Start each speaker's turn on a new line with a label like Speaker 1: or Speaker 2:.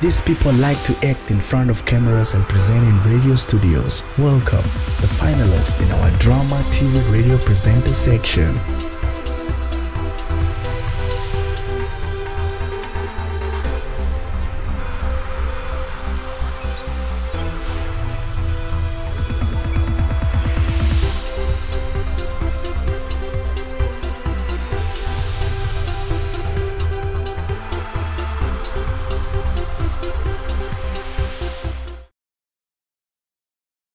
Speaker 1: These people like to act in front of cameras and present in radio studios. Welcome, the finalists in our Drama TV Radio Presenter section.